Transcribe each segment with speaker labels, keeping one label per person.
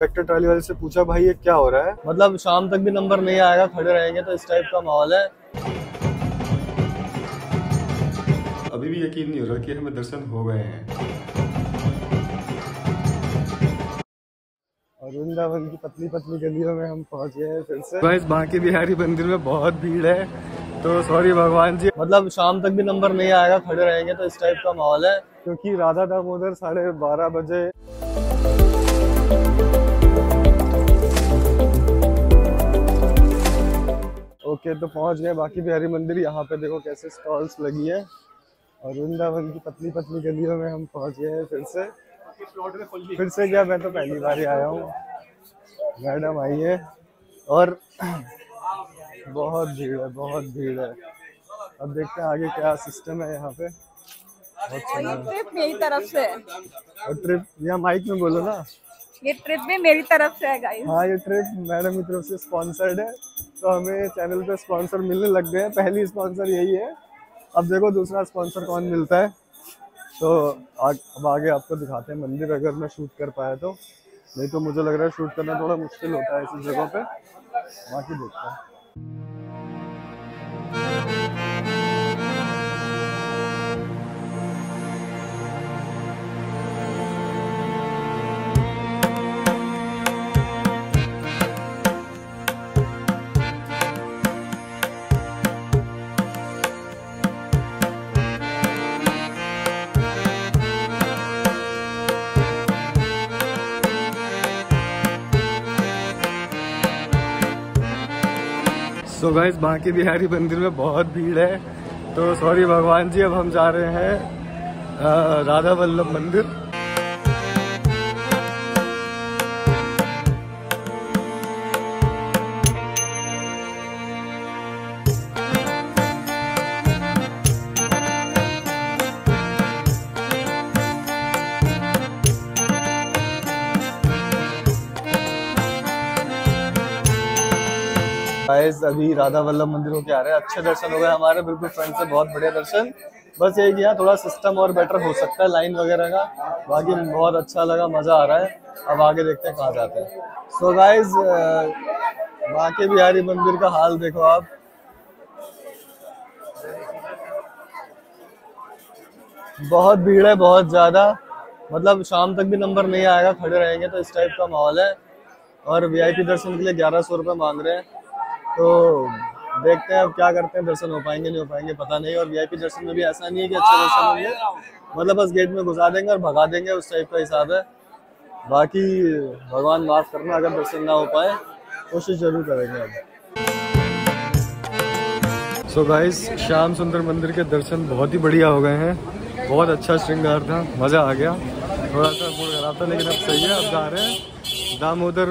Speaker 1: Tractor trolley वाले से पूछा भाई ये क्या हो रहा है?
Speaker 2: मतलब शाम तक भी नंबर नहीं आएगा खड़े रहेंगे तो इस टाइप का माहौल है।
Speaker 1: अभी भी यकीन नहीं हो रहा कि हमें दर्शन हो गए हैं। और वृंदावन की पतली पतली गलियों में हम पहुँच गए हैं फिर से। गाइस बांके बिहारी मंदिर में बहुत भीड़ है तो सॉरी भगवान जी।
Speaker 2: मतलब शाम तक भी नंबर नहीं आएगा खड़े रहेंगे तो इस टाइप का माहौल है।
Speaker 1: क्योंकि राधा दामोदर साढ़े बारह बजे ओके तो पहुँच गए। बाकी बिहारी मंदिर यहाँ पे देखो कैसे स्टॉल्स लगी है। और वृंदावन की पतली पतली गलियों में हम पहुँच गए हैं फिर से। फिर से क्या मैं तो पहली बार ही आया हूँ। मैडम आई है। और बहुत भीड़ है बहुत भीड़ है। अब देखते हैं आगे क्या सिस्टम है यहाँ पे।
Speaker 3: और ये ट्रिप मेरी तरफ़ से है।
Speaker 1: और ट्रिप यहाँ माइक में बोलो ना।
Speaker 3: ये ट्रिप भी मेरी तरफ़ से है गाइस
Speaker 1: हाँ ये ट्रिप मैडम की तरफ़ से स्पॉन्सर्ड है। तो हमें चैनल पे स्पॉन्सर मिलने लग गए हैं। पहली स्पॉन्सर यही है। अब देखो दूसरा स्पॉन्सर कौन मिलता है। तो आग, अब आगे आपको दिखाते हैं मंदिर अगर मैं शूट कर पाया तो। नहीं तो मुझे लग रहा है शूट करना थोड़ा मुश्किल होता है ऐसी जगहों पे। बाकी देखते हैं। सो गाइस बांके बिहारी मंदिर में बहुत भीड़ है। तो सॉरी भगवान जी, अब हम जा रहे हैं राधा वल्लभ मंदिर।
Speaker 2: गाइस, अभी राधा वल्लभ मंदिर होके आ रहे हैं। अच्छे दर्शन हो गए हमारे, बिल्कुल फ्रंट से बहुत बढ़िया दर्शन। बस यही किया थोड़ा सिस्टम और बेटर हो सकता है लाइन वगैरह का। बाकी बहुत अच्छा लगा, मज़ा आ रहा है। अब आगे देखते हैं कहाँ जाते हैं। सो गाइस बांके बिहारी मंदिर का हाल देखो आप। बहुत भीड़ है, बहुत ज़्यादा। मतलब शाम तक भी नंबर नहीं आएगा, खड़े रहेंगे तो इस टाइप का माहौल है। और वीआईपी दर्शन के लिए ग्यारह सौ रुपये मांग रहे हैं। तो देखते हैं अब क्या करते हैं, दर्शन हो पाएँगे, नहीं हो पाएँगे, पता नहीं। और वीआईपी दर्शन में भी ऐसा नहीं है कि अच्छे दर्शन होंगे। मतलब बस गेट में घुसा देंगे और भगा देंगे, उस टाइप का हिसाब है। बाकी भगवान माफ़ करना, अगर दर्शन ना हो पाए, कोशिश ज़रूर करेंगे अब।
Speaker 1: सो गाइस श्याम सुंदर मंदिर के दर्शन बहुत ही बढ़िया हो गए हैं। बहुत अच्छा श्रृंगार था, मज़ा आ गया। थोड़ा सा मूड खराब था, लेकिन अब सही है, अब जा रहे हैं। दामोदर,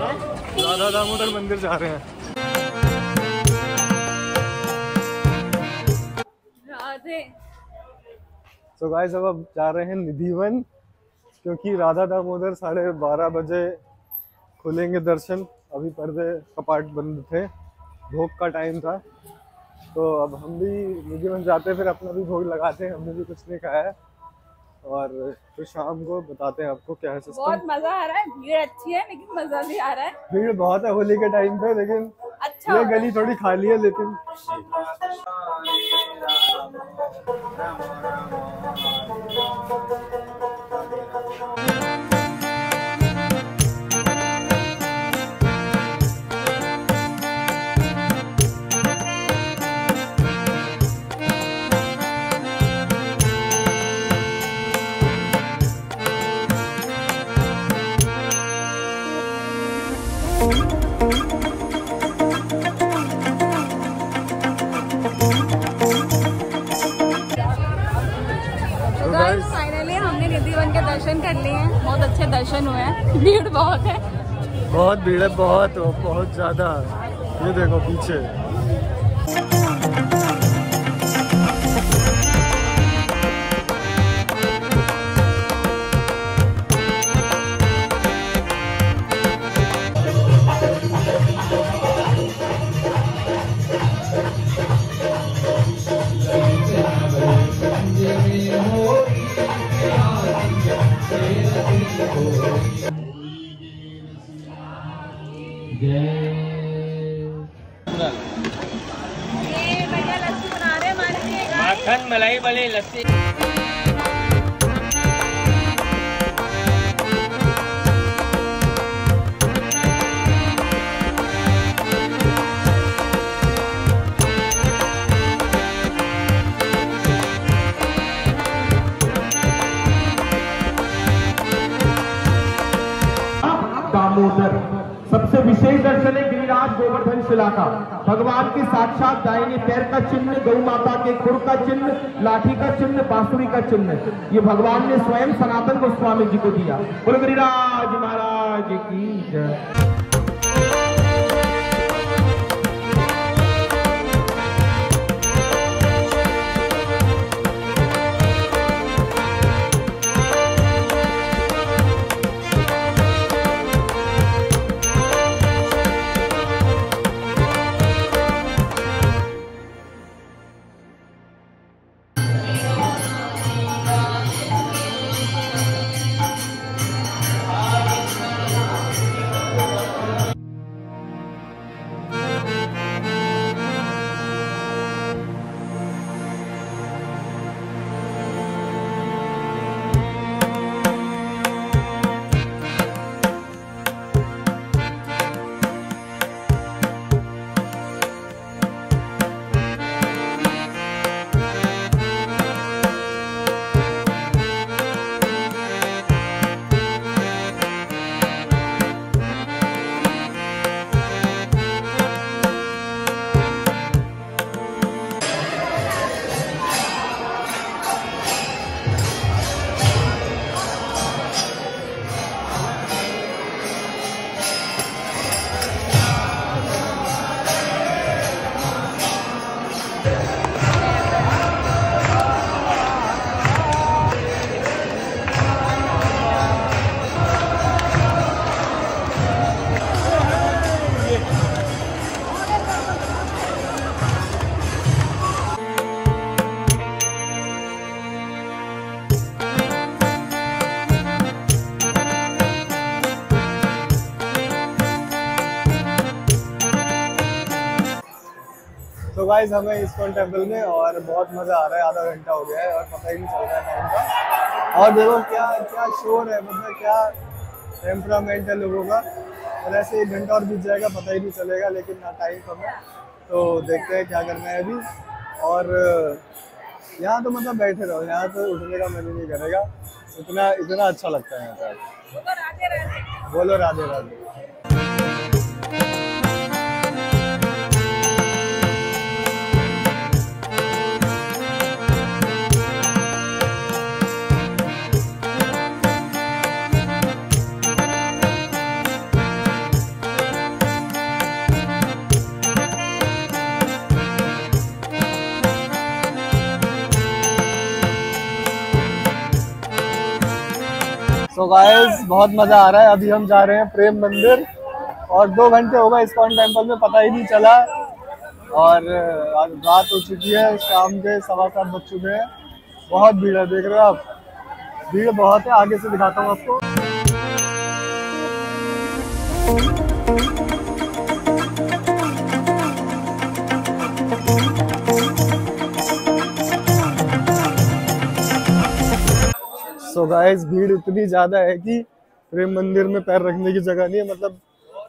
Speaker 1: राधा दामोदर मंदिर जा रहे हैं। सो गाइस अब अब जा रहे हैं निधिवन क्योंकि राधा दामोदर साढ़े बारह बजे खुलेंगे दर्शन। अभी पर्दे कपाट बंद थे भोग का टाइम था। तो अब हम भी निधिवन जाते हैं फिर अपना भी भोग लगाते हैं हमने भी कुछ नहीं खाया है। और फिर शाम को बताते हैं आपको क्या है सिस्टम
Speaker 3: बहुत मज़ा आ रहा है भीड़ अच्छी है लेकिन मज़ा भी आ रहा है।
Speaker 1: भीड़ बहुत है होली के टाइम पे लेकिन
Speaker 3: अच्छा
Speaker 1: ये गली थोड़ी खाली है लेकिन
Speaker 3: तो बहुत अच्छे दर्शन हुए हैं। भीड़ बहुत है।
Speaker 1: बहुत भीड़ है, बहुत बहुत ज़्यादा। ये देखो पीछे।
Speaker 4: मलाई वाली लस्सी
Speaker 5: दामोदर सबसे विशेष दर्शन है गिरिराज गोवर्धन शिला का। भगवान के साक्षात दाहिने पैर का चिन्ह, गौ माता के खुर का चिन्ह, लाठी का चिन्ह, बांसुरी का चिन्ह। ये भगवान ने स्वयं सनातन गोस्वामी जी को दिया। बोल गिरिराज महाराज की जय।
Speaker 6: तो गाइज़ हमें इस्कॉन टेंपल में और बहुत मज़ा आ रहा है आधा घंटा हो गया है और पता ही नहीं चल रहा है टाइम का। और देखो क्या क्या शोर है मतलब क्या टेम्परामेंट है लोगों का। और ऐसे एक घंटा और बीत जाएगा पता ही नहीं चलेगा लेकिन ना टाइम कम है। तो देखते हैं क्या करना है अभी। और यहाँ तो मतलब बैठे रहो यहाँ तो उठने का मन ही नहीं करेगा। इतना इतना अच्छा लगता है यहाँ पर बोलो राधे राधे
Speaker 1: सो गाइस बहुत मज़ा आ रहा है। अभी हम जा रहे हैं प्रेम मंदिर। और दो घंटे हो गए इस्कॉन टेंपल में, पता ही नहीं चला। और रात हो चुकी है, शाम के सवा सात बज चुके हैं। बहुत भीड़ है, देख रहे हो आप? भीड़ बहुत है, आगे से दिखाता हूँ आपको। सो गाइस भीड़ इतनी ज़्यादा है कि प्रेम मंदिर में पैर रखने की जगह नहीं है। मतलब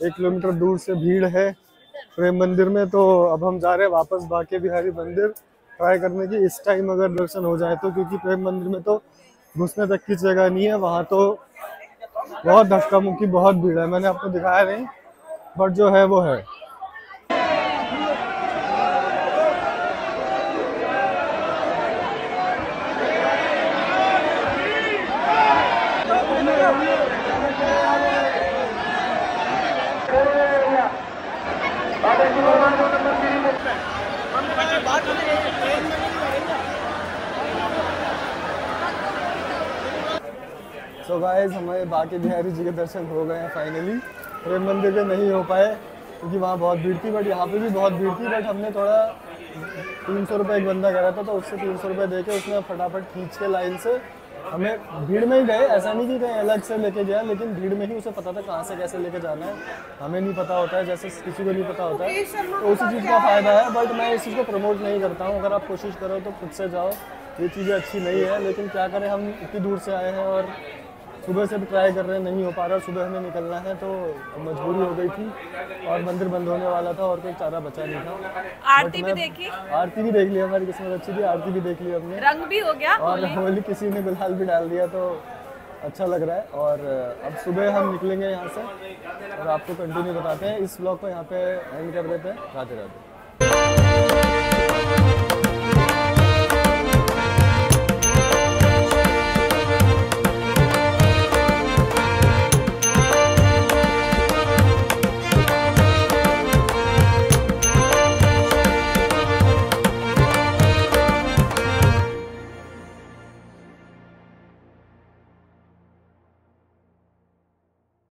Speaker 1: एक किलोमीटर दूर से भीड़ है प्रेम मंदिर में। तो अब हम जा रहे हैं वापस बाके बिहारी मंदिर। ट्राई करने की इस टाइम अगर दर्शन हो जाए तो क्योंकि प्रेम मंदिर में तो घुसने तक की जगह नहीं है। वहाँ तो बहुत धक्का मुक्की बहुत भीड़ है। मैंने आपको दिखाया नहीं बट जो है वो है। सो गाइस हमारे बाके बिहारी जी के दर्शन हो गए हैं फाइनली प्रेम मंदिर के नहीं हो पाए, क्योंकि वहाँ बहुत भीड़ थी बट यहाँ पे भी बहुत भीड़ थी बट हमने थोड़ा तीन सौ रुपये एक बंदा करा था तो उससे तीन सौ रुपये दे के उसने फटाफट खींच के लाइन से हमें भीड़ में ही गए, ऐसा नहीं कि कहीं अलग से लेके गया, लेकिन भीड़ में ही उसे पता था कहाँ से, कैसे लेके जाना है। हमें नहीं पता होता है, जैसे किसी को नहीं पता होता है। तो उसी चीज़ का फ़ायदा है, बट मैं इस चीज़ को प्रमोट नहीं करता हूँ। अगर आप कोशिश करो तो खुद से जाओ, ये चीज़ें अच्छी नहीं है, लेकिन क्या करें, हम इतनी दूर से आए हैं और सुबह से भी ट्राई कर रहे हैं नहीं हो पा रहा सुबह हमें निकलना है तो मजबूरी हो गई थी और मंदिर बंद होने वाला था और कोई चारा बचा नहीं था।
Speaker 3: आरती भी
Speaker 1: मैं-
Speaker 3: देखी?
Speaker 1: आरती भी देख ली हमारी किस्मत अच्छी थी आरती भी देख ली हमने।
Speaker 3: रंग भी हो गया
Speaker 1: और होली। किसी ने गुलाल भी डाल दिया तो अच्छा लग रहा है। और अब सुबह हम निकलेंगे यहाँ से और आपको कंटिन्यू बताते हैं। इस ब्लॉग को यहाँ पे एंड कर देते हैं। राधे राधे।